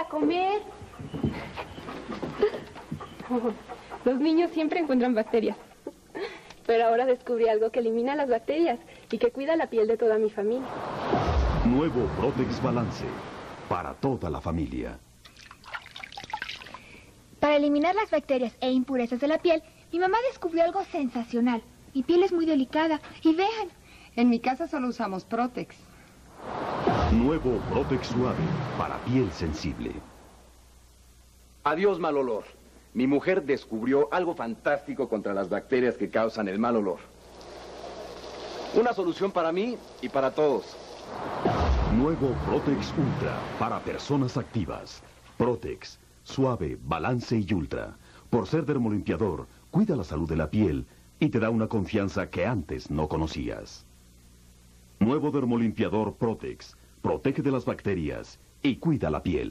a comer. Los niños siempre encuentran bacterias. Pero ahora descubrí algo que elimina las bacterias y que cuida la piel de toda mi familia. Nuevo Protex Balance. Para toda la familia. Para eliminar las bacterias e impurezas de la piel, mi mamá descubrió algo sensacional. Mi piel es muy delicada. Y vean. En mi casa solo usamos Protex. Nuevo Protex Suave. Para piel sensible. Adiós, mal olor. Mi mujer descubrió algo fantástico contra las bacterias que causan el mal olor. Una solución para mí y para todos. Nuevo Protex Ultra para personas activas. Protex, suave, balance y ultra. Por ser dermolimpiador, cuida la salud de la piel y te da una confianza que antes no conocías. Nuevo dermolimpiador Protex. Protege de las bacterias y cuida la piel.